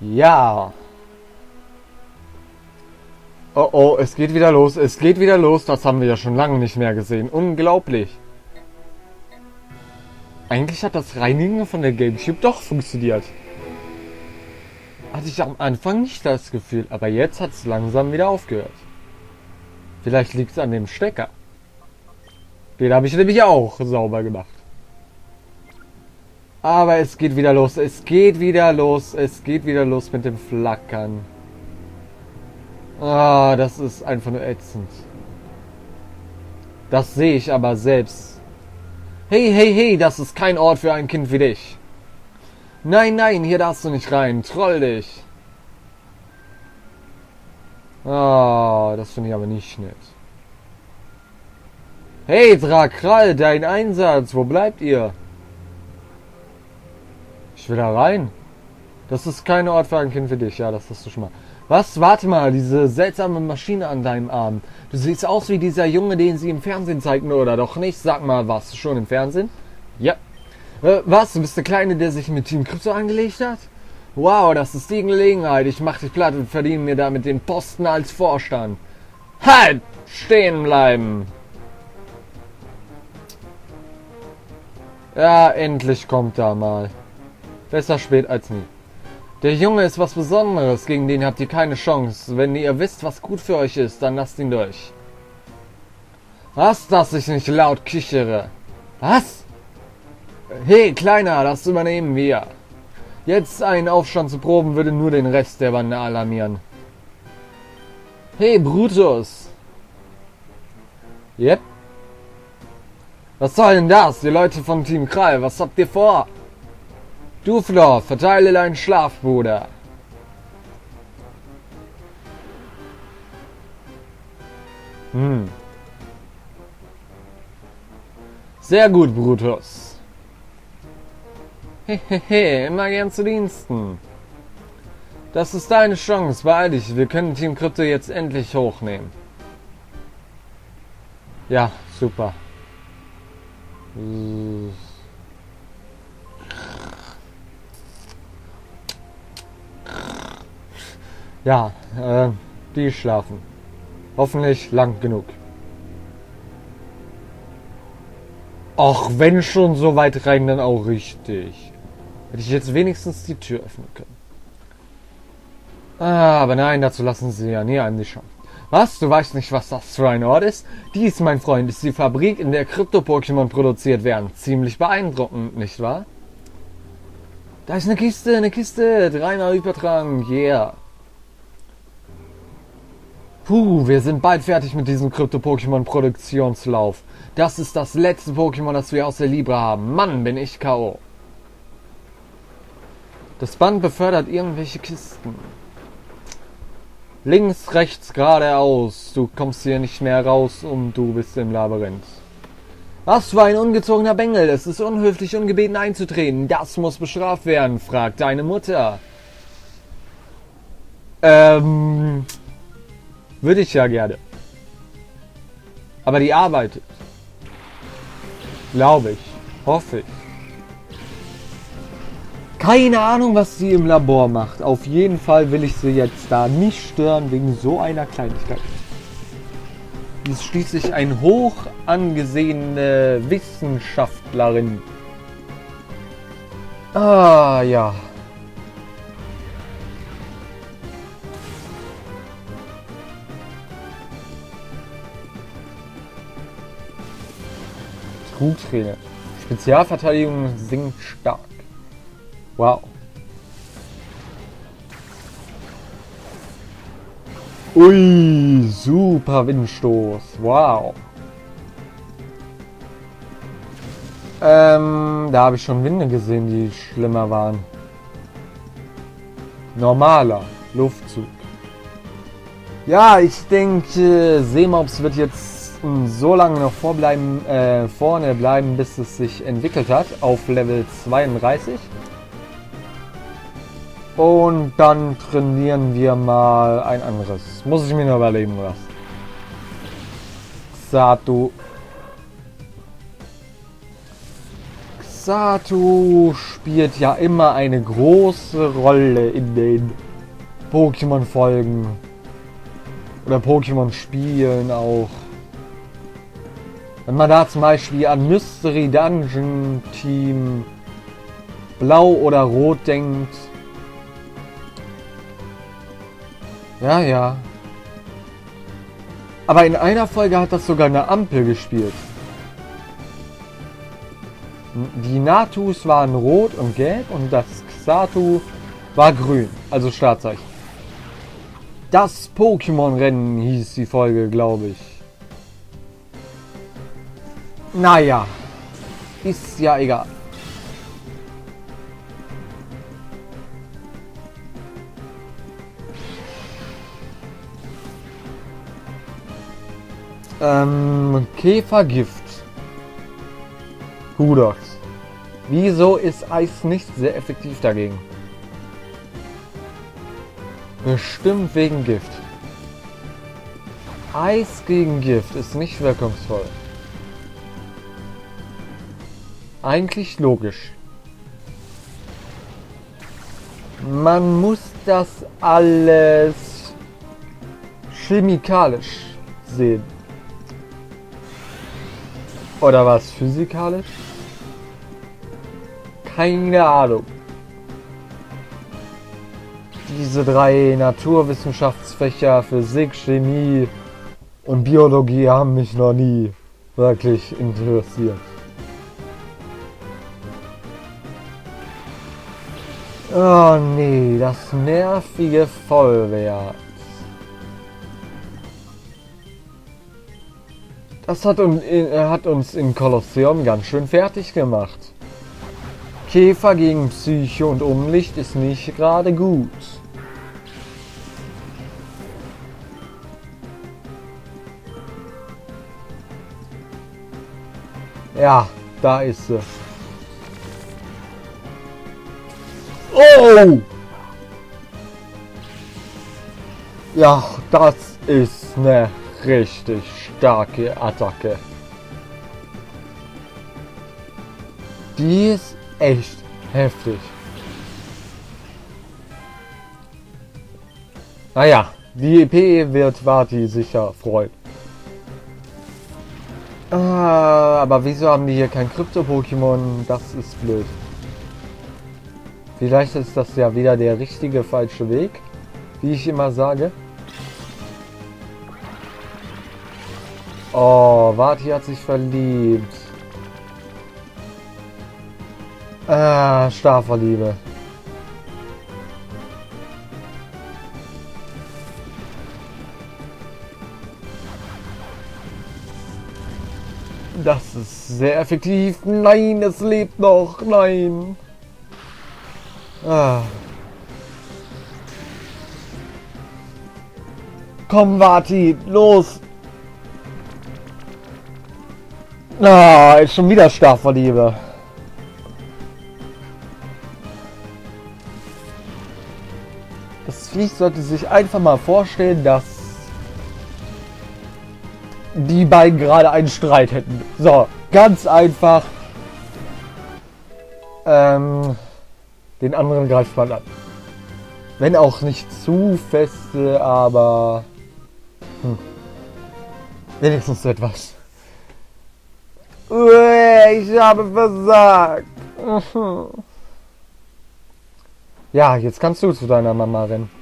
Ja. Oh oh, es geht wieder los, es geht wieder los. Das haben wir ja schon lange nicht mehr gesehen. Unglaublich. Eigentlich hat das Reinigen von der Gamecube doch funktioniert. Hatte ich am Anfang nicht das Gefühl, aber jetzt hat es langsam wieder aufgehört. Vielleicht liegt es an dem Stecker. Den habe ich nämlich auch sauber gemacht. Aber es geht wieder los, es geht wieder los, es geht wieder los mit dem Flackern. Ah, das ist einfach nur ätzend. Das sehe ich aber selbst. Hey, hey, hey, das ist kein Ort für ein Kind wie dich. Nein, nein, hier darfst du nicht rein. Troll dich. Ah, das finde ich aber nicht nett. Hey, Drakral, dein Einsatz. Wo bleibt ihr? Ich will da rein. Das ist kein Ort für ein Kind wie dich. Ja, das hast du schon mal. Was? Warte mal, diese seltsame Maschine an deinem Arm. Du siehst aus wie dieser Junge, den sie im Fernsehen zeigten, oder doch nicht? Sag mal, warst du schon im Fernsehen? Ja, äh, was? Du bist der Kleine, der sich mit Team Krypto angelegt hat? Wow, das ist die Gelegenheit. Ich mach dich platt und verdiene mir damit den Posten als Vorstand. Halt! Stehen bleiben! Ja, endlich kommt er mal. Besser spät als nie. Der Junge ist was Besonderes, gegen den habt ihr keine Chance. Wenn ihr wisst, was gut für euch ist, dann lasst ihn durch. Was, dass ich nicht laut kichere? Was? Hey, Kleiner, das übernehmen wir. Jetzt einen Aufstand zu proben, würde nur den Rest der Bande alarmieren. Hey, Brutus. Yep. Was soll denn das? Die Leute vom Team Krall, was habt ihr vor? Du, Flor, verteile deinen Schlafbruder. Hm. Sehr gut, Brutus. Hehehe, immer gern zu Diensten. Das ist deine Chance, beeil dich. Wir können Team Krypto jetzt endlich hochnehmen. Ja, super. Ja, äh, die schlafen. Hoffentlich lang genug. Ach, wenn schon so weit rein, dann auch richtig. Hätte ich jetzt wenigstens die Tür öffnen können. Ah, aber nein, dazu lassen sie ja nie an die schauen. Was? Du weißt nicht, was das für ein Ort ist? Dies, mein Freund, ist die Fabrik, in der Krypto-Pokémon produziert werden. Ziemlich beeindruckend, nicht wahr? Da ist eine Kiste, eine Kiste. Dreimal übertragen. Yeah. Puh, wir sind bald fertig mit diesem Krypto-Pokémon-Produktionslauf. Das ist das letzte Pokémon, das wir aus der Libre haben. Mann, bin ich K.O. Das Band befördert irgendwelche Kisten. Links, rechts, geradeaus. Du kommst hier nicht mehr raus und du bist im Labyrinth. Was für ein ungezogener Bengel. Es ist unhöflich, ungebeten einzutreten. Das muss bestraft werden, fragt deine Mutter. Ähm, würde ich ja gerne. Aber die arbeitet. Glaube ich. Hoffe ich. Keine Ahnung, was sie im Labor macht. Auf jeden Fall will ich sie jetzt da nicht stören wegen so einer Kleinigkeit. Sie ist schließlich eine hoch angesehene Wissenschaftlerin. Ah, ja. Trugtrainer. Spezialverteidigung sinkt stark. Wow. Ui, super Windstoß. Wow. Ähm, da habe ich schon Winde gesehen, die schlimmer waren. Normaler Luftzug. Ja, ich denke, Seemops wird jetzt so lange noch vorbleiben, äh, vorne bleiben, bis es sich entwickelt hat auf Level 32. Und dann trainieren wir mal ein anderes. Muss ich mir nur überlegen was. Xatu spielt ja immer eine große Rolle in den Pokémon-Folgen. Oder Pokémon-Spielen auch. Wenn man da zum Beispiel an Mystery Dungeon Team Blau oder Rot denkt. Ja, ja. Aber in einer Folge hat das sogar eine Ampel gespielt. Die Natus waren rot und gelb und das Xatu war grün, also Startzeichen. Das Pokémon-Rennen hieß die Folge, glaube ich. Naja, ist ja egal. Ähm, Käfergift. Hudox. Wieso ist Eis nicht sehr effektiv dagegen? Bestimmt wegen Gift. Eis gegen Gift ist nicht wirkungsvoll. Eigentlich logisch. Man muss das alles chemikalisch sehen. Oder was physikalisch? Keine Ahnung. Diese drei Naturwissenschaftsfächer, Physik, Chemie und Biologie haben mich noch nie wirklich interessiert. Oh nee, das nervige Vollwert. Das hat, hat uns in Kolosseum ganz schön fertig gemacht. Käfer gegen Psyche und Umlicht ist nicht gerade gut. Ja, da ist sie. Oh! Ja, das ist eine richtig starke Attacke. Die ist echt heftig. Naja, die EP wird Vati sicher freuen. Ah, aber wieso haben die hier kein Krypto-Pokémon? Das ist blöd. Vielleicht ist das ja wieder der richtige falsche Weg, wie ich immer sage. Oh, Vati hat sich verliebt. Ah, Starverliebe. Das ist sehr effektiv. Nein, es lebt noch. Nein. Ah. Komm, Vati, los. Ah, ist schon wieder Starverliebe. Das Viech sollte sich einfach mal vorstellen, dass die beiden gerade einen Streit hätten. So, ganz einfach. Ähm, den anderen greift man an. Wenn auch nicht zu feste, aber hm, wenigstens etwas. Ich habe versagt. Ja, jetzt kannst du zu deiner Mama rennen.